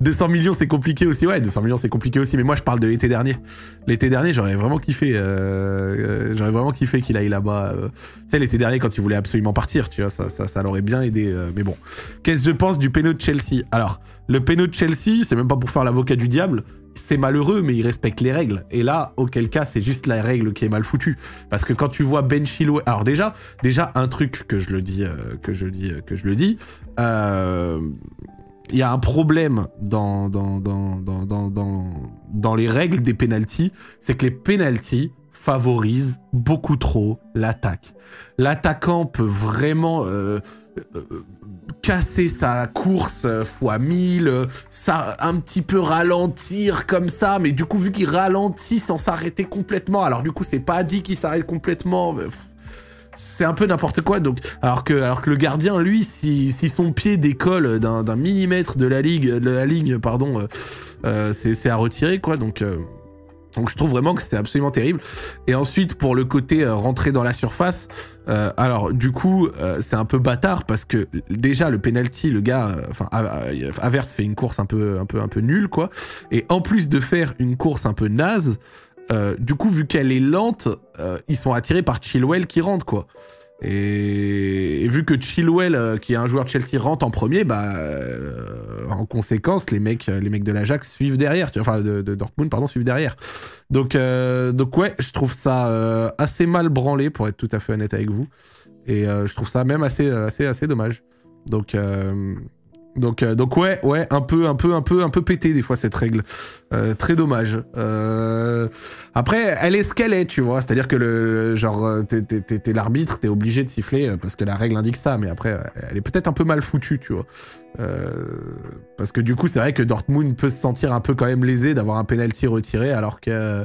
200 millions, c'est compliqué aussi. Ouais, 200 millions, c'est compliqué aussi. Mais moi, je parle de l'été dernier. L'été dernier, j'aurais vraiment kiffé. Euh, euh, j'aurais vraiment kiffé qu'il aille là-bas. Euh. Tu sais, l'été dernier, quand il voulait absolument partir, tu vois, ça, ça, l'aurait bien aidé. mais bon. Qu'est-ce que je pense du péno de Chelsea? Alors, le péno de Chelsea, c'est même pas pour faire l'avocat du diable. C'est malheureux, mais il respecte les règles. Et là, auquel cas, c'est juste la règle qui est mal foutue. Parce que quand tu vois Ben Chilwell, alors déjà, déjà un truc que je le dis, que je dis, que je le dis. Il y a un problème dans, dans, dans, dans, dans les règles des penalties, c'est que les penalties favorisent beaucoup trop l'attaque. L'attaquant peut vraiment euh, euh, casser sa course fois 1000, ça un petit peu ralentir comme ça, mais du coup vu qu'il ralentit sans s'arrêter complètement, alors du coup c'est pas dit qu'il s'arrête complètement c'est un peu n'importe quoi. Donc, alors que, alors que le gardien, lui, si, si son pied décolle d'un millimètre de la de la ligne, pardon, euh, euh c'est à retirer, quoi. Donc, euh, donc, je trouve vraiment que c'est absolument terrible. Et ensuite, pour le côté euh, rentrer dans la surface, alors du coup, c'est un peu bâtard parce que déjà le penalty, le gars, enfin, Averse fait une course un peu, un peu, un peu nulle, quoi. Et en plus de faire une course un peu naze. Euh, du coup, vu qu'elle est lente, euh, ils sont attirés par Chilwell qui rentre, quoi. Et, vu que Chilwell, euh, qui est un joueur de Chelsea, rentre en premier, bah, en conséquence, les mecs, les mecs de suivent derrière, enfin de, Dortmund, pardon, suivent derrière. Donc, donc ouais, je trouve ça assez mal branlé, pour être tout à fait honnête avec vous. Et je trouve ça même assez, assez, assez dommage. Donc, donc, euh, donc ouais, ouais, un peu, un peu, un peu, un peu pété des fois cette règle. Euh, très dommage. Euh, après, elle est ce qu'elle est, tu vois. C'est-à-dire que le genre, t'es l'arbitre, t'es obligé de siffler parce que la règle indique ça. Mais après, elle est peut-être un peu mal foutue, tu vois. parce que du coup, c'est vrai que Dortmund peut se sentir un peu quand même lésé d'avoir un penalty retiré, alors que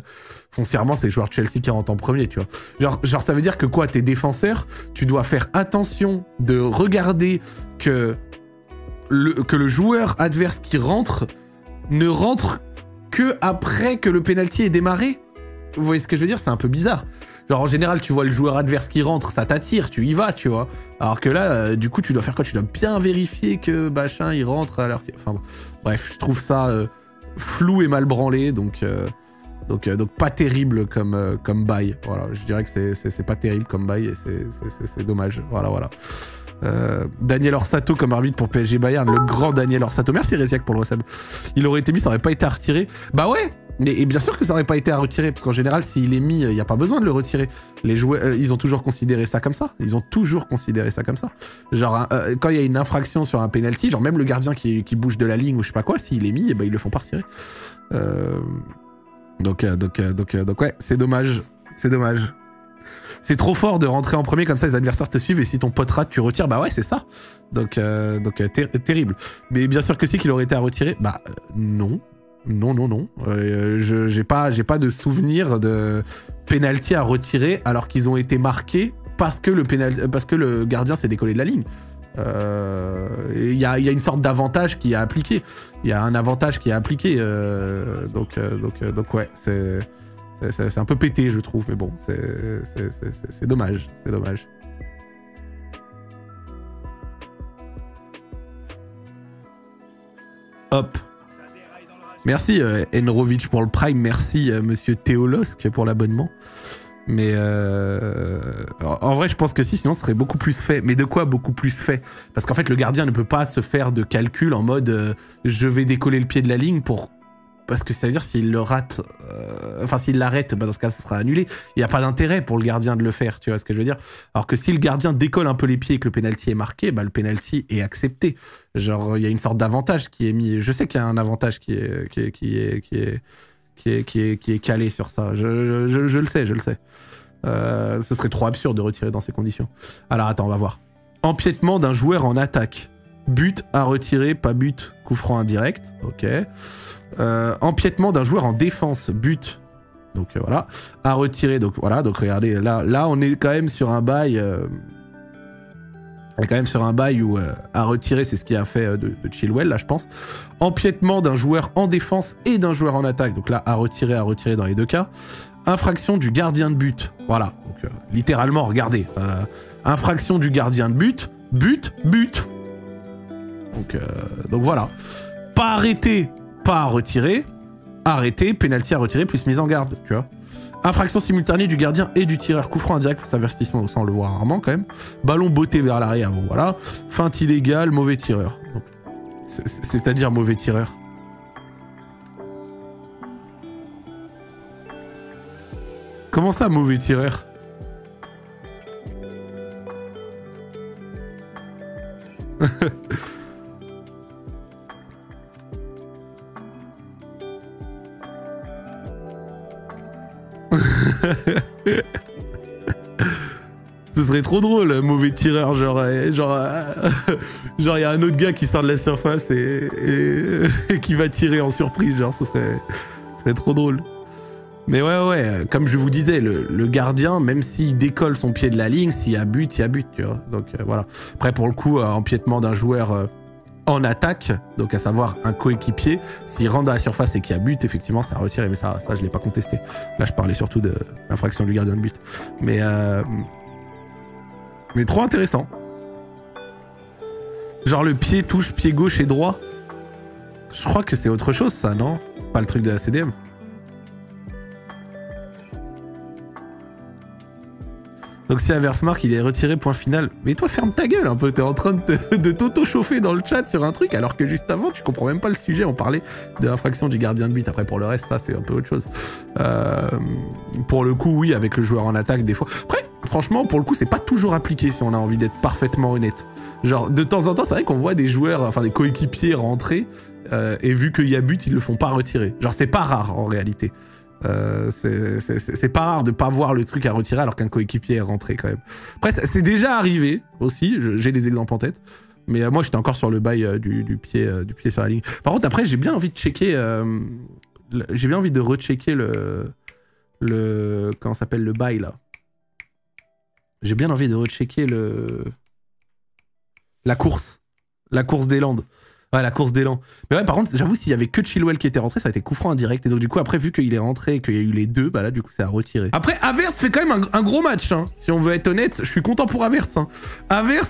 foncièrement, c'est les joueurs de Chelsea qui rentrent en premier, tu vois. Genre, genre, ça veut dire que quoi, t'es défenseur, tu dois faire attention de regarder que que le joueur adverse qui rentre ne rentre que après que le penalty est démarré. Vous voyez ce que je veux dire? C'est un peu bizarre. Genre en général, tu vois le joueur adverse qui rentre, ça t'attire, tu y vas, tu vois. Alors que là, euh, du coup, tu dois faire quoi? Tu dois bien vérifier que machin il rentre alors que... Enfin bref, je trouve ça euh, flou et mal branlé, donc euh, donc donc pas terrible comme comme bail. Voilà, je dirais que c'est pas terrible comme bail et c'est dommage. Voilà voilà. Euh, Daniel Orsato comme arbitre pour PSG Bayern, le grand Daniel Orsato. Merci Reziak pour le WhatsApp. Il aurait été mis, ça aurait pas été à retirer. Bah ouais et bien sûr que ça aurait pas été à retirer, parce qu'en général, s'il est mis, il n'y a pas besoin de le retirer. Les joueurs, euh, ils ont toujours considéré ça comme ça. Ils ont toujours considéré ça comme ça. Genre, euh, quand il y a une infraction sur un penalty, genre même le gardien qui, bouge de la ligne ou je sais pas quoi, s'il est mis, eh ben, ils le font pas retirer. Donc, donc, donc, donc, ouais, c'est dommage. C'est dommage c'est trop fort de rentrer en premier comme ça, les adversaires te suivent et si ton pote rate, tu retires. Bah ouais, c'est ça. Donc, euh, euh, terrible. Mais bien sûr que si qu'il aurait été à retirer, bah euh, non. Non, non, non. je j'ai pas, de souvenir de penalty à retirer alors qu'ils ont été marqués parce que le gardien s'est décollé de la ligne. Il y, a, une sorte d'avantage qui est appliqué. Il y a un avantage qui est appliqué. donc, donc, donc ouais, c'est c'est un peu pété, je trouve, mais bon, c'est dommage, c'est dommage. Hop. Merci euh, Enrovitch pour le Prime, merci euh, Monsieur Théolosk pour l'abonnement. Mais euh, en vrai, je pense que si, sinon ce serait beaucoup plus fait. Mais de quoi beaucoup plus fait? Parce qu'en fait, le gardien ne peut pas se faire de calcul en mode euh, je vais décoller le pied de la ligne pour parce que c'est-à-dire s'il le rate, euh, enfin s'il l'arrête, bah dans ce cas ça sera annulé. Il n'y a pas d'intérêt pour le gardien de le faire, tu vois ce que je veux dire? Alors que si le gardien décolle un peu les pieds et que le penalty est marqué, bah le penalty est accepté. Genre il y a une sorte d'avantage qui est mis. Je sais qu'il y a un avantage qui est calé sur ça. Je, le sais, je le sais. Euh, ce serait trop absurde de retirer dans ces conditions. Alors attends, on va voir. Empiètement d'un joueur en attaque. But à retirer, pas but, coup franc indirect. Ok. Euh, empiètement d'un joueur en défense, but. Donc euh, voilà, à retirer. Donc voilà, donc regardez, là, là on est quand même sur un bail. Euh, on est quand même sur un bail où à retirer, c'est ce qui a fait de, Chilwell, là, je pense. Empiètement d'un joueur en défense et d'un joueur en attaque. Donc là, à retirer, à retirer dans les deux cas. Infraction du gardien de but. Voilà, donc littéralement, regardez. infraction du gardien de but, but, but. Donc, donc voilà pas arrêté, pas à retirer, arrêté, pénalty à retirer, plus mise en garde. Infraction simultanée du gardien et du tireur. Coup franc indirect plus avertissement, ça on le voit rarement quand même. Ballon botté vers l'arrière, bon voilà. Feinte illégale, mauvais tireur. C'est-à-dire mauvais tireur. Comment ça, mauvais tireur? Ce serait trop drôle, mauvais tireur, genre, euh, genre, euh, genre, y a un autre gars qui sort de la surface et, qui va tirer en surprise, genre, ce serait, ce trop drôle. Mais ouais, ouais, comme je vous disais, le, gardien, même s'il décolle son pied de la ligne, s'il y a but, il y a but. Donc euh, voilà. Après, pour le coup, empiètement d'un joueur en attaque, donc à savoir un coéquipier, s'il rentre dans la surface et qu'il y a but, effectivement, ça retire, mais ça, ça je l'ai pas contesté. Là, je parlais surtout de l'infraction du gardien de but. Mais, euh, mais trop intéressant. Genre le pied touche pied gauche et droit. Je crois que c'est autre chose, ça, non? C'est pas le truc de la CDM. Donc si Averse marque, il est retiré, point final. Mais toi, ferme ta gueule un peu, t'es en train de, t'auto-chauffer dans le chat sur un truc, alors que juste avant, tu comprends même pas le sujet, on parlait de l'infraction du gardien de but. Après, pour le reste, ça, c'est un peu autre chose. Euh, pour le coup, oui, avec le joueur en attaque, des fois. Après, franchement, pour le coup, c'est pas toujours appliqué si on a envie d'être parfaitement honnête. Genre, de temps en temps, c'est vrai qu'on voit des joueurs, enfin des coéquipiers rentrer, euh, et vu qu'il y a but, ils le font pas retirer. Genre, c'est pas rare en réalité. Euh, c'est pas rare de pas voir le truc à retirer alors qu'un coéquipier est rentré quand même. Après, c'est déjà arrivé aussi, j'ai des exemples en tête. Mais euh, moi, j'étais encore sur le bail euh, du, pied, sur la ligne. Par contre, après, j'ai bien envie de checker. j'ai bien envie de rechecker le. le comment s'appelle le bail là J'ai bien envie de rechecker le. La course. La course des Landes. Ouais, la course d'élan. Mais ouais, par contre, j'avoue, s'il y avait que Chilwell qui était rentré, ça a été coup franc indirect. Et donc, du coup, après, vu qu'il est rentré et qu'il y a eu les deux, bah là, du coup, c'est à retirer. Après, Averts fait quand même un, gros match. Hein. Si on veut être honnête, je suis content pour Averts. Hein.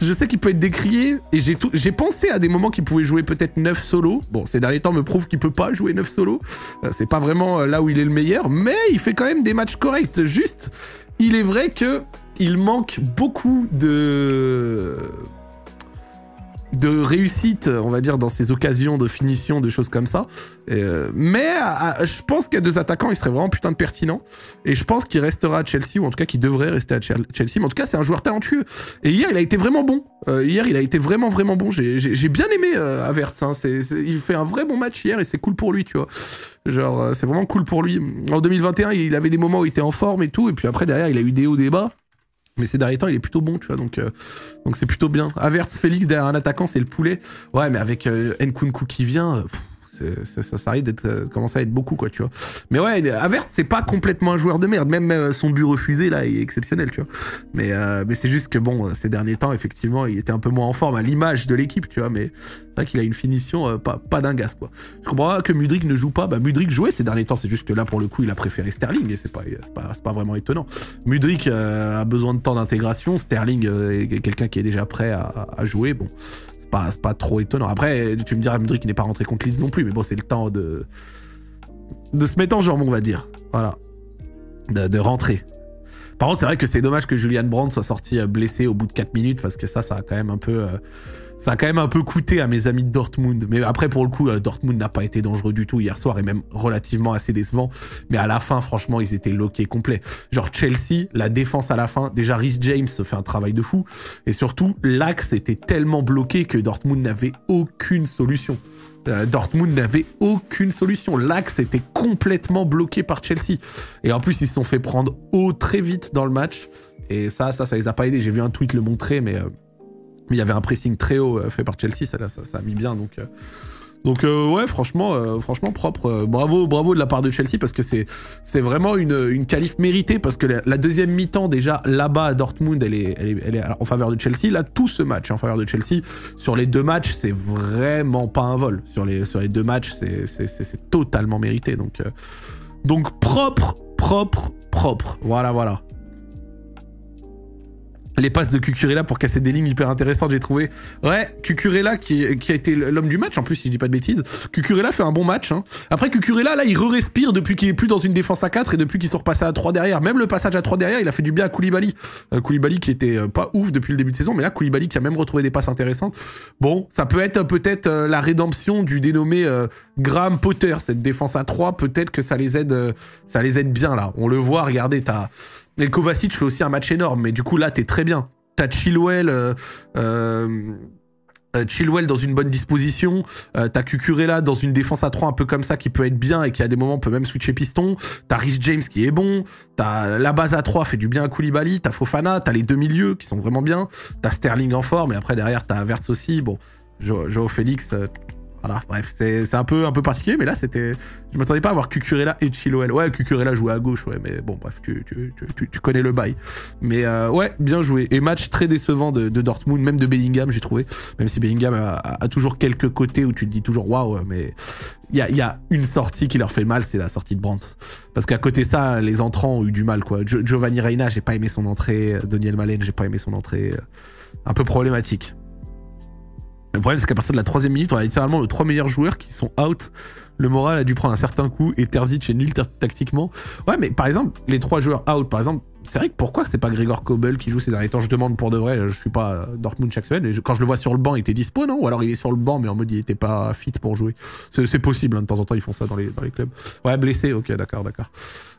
Je sais qu'il peut être décrié. Et j'ai pensé à des moments qu'il pouvait jouer peut-être 9 solos. Bon, ces derniers temps me prouvent qu'il peut pas jouer 9 solos. Euh, c'est pas vraiment euh, là où il est le meilleur. Mais il fait quand même des matchs corrects. Juste, il est vrai que il manque beaucoup de de réussite, on va dire, dans ces occasions de finition, de choses comme ça. Euh, mais je pense qu'il y a deux attaquants, il serait vraiment putain de pertinent. Et je pense qu'il restera à Chelsea, ou en tout cas qu'il devrait rester à Chelsea. Mais en tout cas, c'est un joueur talentueux. Et hier, il a été vraiment bon. Euh, hier, il a été vraiment, vraiment bon. J'ai bien aimé euh, Avertz. Hein. il fait un vrai bon match hier et c'est cool pour lui, tu vois. Genre, euh, c'est vraiment cool pour lui. En 2021, il avait des moments où il était en forme et tout. Et puis après, derrière, il a eu des hauts, des bas. Mais ces derniers temps, il est plutôt bon, tu vois, donc euh, donc c'est plutôt bien. Avertz, Félix derrière un attaquant, c'est le poulet. Ouais, mais avec euh, Nkunku qui vient, ça, arrive d'être euh, commencer à être beaucoup quoi tu vois. Mais ouais Avert c'est pas complètement un joueur de merde. Même euh, son but refusé là est exceptionnel tu vois. Mais euh, mais c'est juste que bon ces derniers temps effectivement il était un peu moins en forme à l'image de l'équipe tu vois. Mais c'est vrai qu'il a une finition pas pas dingasse quoi. Je comprends pas que Mudrik ne joue pas. Bah Mudrik jouait ces derniers temps. C'est juste que là pour le coup il a préféré Sterling et c'est pas vraiment étonnant. Mudrik a besoin de temps d'intégration. Sterling est quelqu'un qui est déjà prêt à jouer. Bon pas, pas trop étonnant. Après, tu me diras, Mudrik n'est pas rentré contre Leeds non plus, mais bon, c'est le temps de, de se mettre en jambe, on va dire. Voilà. De, rentrer. Par contre, c'est vrai que c'est dommage que Julian Brandt soit sorti euh, blessé au bout de 4 minutes, parce que ça, ça a quand même un peu... Euh, ça a quand même un peu coûté à mes amis de Dortmund. Mais après, pour le coup, euh, Dortmund n'a pas été dangereux du tout hier soir et même relativement assez décevant. Mais à la fin, franchement, ils étaient loqués complets. Genre Chelsea, la défense à la fin, déjà Rhys James fait un travail de fou. Et surtout, l'axe était tellement bloqué que Dortmund n'avait aucune solution. Euh, Dortmund n'avait aucune solution. L'axe était complètement bloqué par Chelsea. Et en plus, ils se sont fait prendre haut très vite dans le match. Et ça, ça, ça les a pas aidés. J'ai vu un tweet le montrer, mais... Euh, il y avait un pressing très haut euh, fait par Chelsea, ça, a mis bien. Donc, euh. euh, ouais, franchement, propre. bravo, bravo de la part de Chelsea parce que c'est vraiment une, une méritée parce que la, deuxième mi-temps déjà là-bas à Dortmund, elle est, en faveur de Chelsea. Là, tout ce match en faveur de Chelsea. Sur les deux matchs, c'est vraiment pas un vol. Sur les deux matchs, c'est c'est totalement mérité. Donc propre, propre, propre. Voilà, voilà. Les passes de Cucurella pour casser des lignes hyper intéressantes, j'ai trouvé. Ouais, Cucurella qui, a été l'homme du match, en plus, si je dis pas de bêtises. Cucurella fait un bon match. Hein. Après, Cucurella, là, il re-respire depuis qu'il est plus dans une défense à 4 et depuis qu'ils sont repassés à 3 derrière. Même le passage à 3 derrière, il a fait du bien à Koulibaly. Euh, Koulibaly qui était euh, pas ouf depuis le début de saison, mais là, Koulibaly qui a même retrouvé des passes intéressantes. Bon, ça peut être peut-être euh, la rédemption du dénommé Graham Potter, cette défense à 3. Peut-être que ça les aide, ça les aide bien, là. On le voit, regardez, t'as et Kovacic fait aussi un match énorme, mais du coup là t'es très bien. T'as Chilwell, euh, euh, Chilwell dans une bonne disposition, euh, t'as Cucurella dans une défense à 3 un peu comme ça qui peut être bien et qui à des moments peut même switcher piston, t'as Rhys James qui est bon, t'as la base à 3 fait du bien à Koulibaly, t'as Fofana, t'as les deux milieux qui sont vraiment bien, t'as Sterling en forme et après derrière t'as Verts aussi, bon, Joao Félix, voilà, bref, c'est un peu, particulier, mais là, c'était... Je m'attendais pas à voir Cucurella et Chilwell. Ouais, Cucurella jouait à gauche, ouais, mais bon, bref, tu, connais le bail. Mais euh, ouais, bien joué. Et match très décevant de, Dortmund, même de Bellingham, j'ai trouvé. Même si Bellingham a, a, toujours quelques côtés où tu te dis toujours waouh, mais il y a, y a, une sortie qui leur fait mal, c'est la sortie de Brandt. Parce qu'à côté ça, les entrants ont eu du mal, quoi. Giovanni Reina, j'ai pas aimé son entrée. Daniel Malen, j'ai pas aimé son entrée. Un peu problématique. Le problème, c'est qu'à partir de la troisième minute, on a littéralement les trois meilleurs joueurs qui sont out. Le moral a dû prendre un certain coup et Terzic est nul tactiquement. Ouais, mais par exemple, les trois joueurs out, par exemple, c'est vrai que pourquoi c'est pas Grégor Kobel qui joue ces derniers temps? Je demande pour de vrai, je suis pas Dortmund chaque semaine, mais quand je le vois sur le banc, il était dispo, non? Ou alors il est sur le banc, mais en mode il était pas fit pour jouer. C'est possible, hein, de temps en temps, ils font ça dans les, clubs. Ouais, blessé, ok, d'accord, d'accord.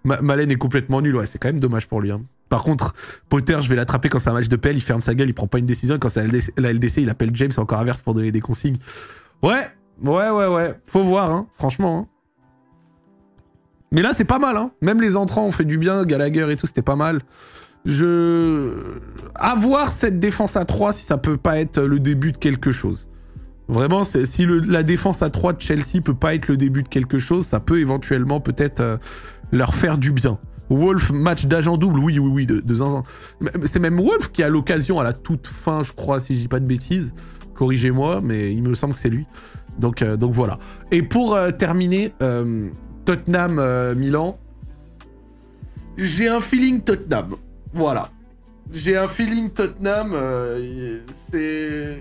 Malen est complètement nul, ouais, c'est quand même dommage pour lui. Hein. Par contre, Potter, je vais l'attraper quand c'est un match de PL, il ferme sa gueule, il prend pas une décision. Quand c'est la LDC, il appelle James encore inverse pour donner des consignes. Ouais, ouais, ouais, ouais. Faut voir, hein, franchement. Hein. Mais là, c'est pas mal, hein. Même les entrants ont fait du bien, Gallagher et tout, c'était pas mal. Je... Avoir cette défense à 3, si ça peut pas être le début de quelque chose. Vraiment, si la défense à 3 de Chelsea peut pas être le début de quelque chose, ça peut éventuellement peut-être euh, leur faire du bien. Wolf, match d'agent double, oui, oui, oui, de, de zinzin. C'est même Wolf qui a l'occasion à la toute fin, je crois, si je dis pas de bêtises. Corrigez-moi, mais il me semble que c'est lui. Donc, euh, donc voilà. Et pour euh, terminer, euh, Tottenham-Milan. J'ai un feeling Tottenham. Voilà. J'ai un feeling Tottenham. c'est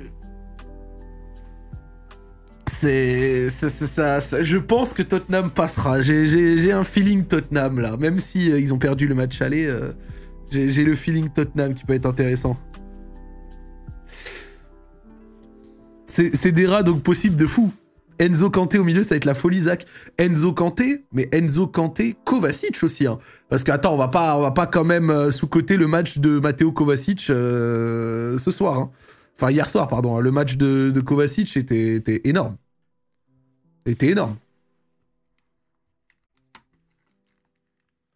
ça, Je pense que Tottenham passera. J'ai un feeling Tottenham là. Même si ils ont perdu le match aller, j'ai le feeling Tottenham qui peut être intéressant. C'est des rats donc possibles de fou. Enzo Kanté au milieu, ça va être la folie, Zach. Enzo Kanté, mais Enzo Kanté, Kovacic aussi. Hein. Parce que, attends, on va pas, on va pas quand même euh, sous-côté le match de Matteo Kovacic ce soir. Hein. Enfin, hier soir, pardon. Le match de, Kovacic était énorme était énorme.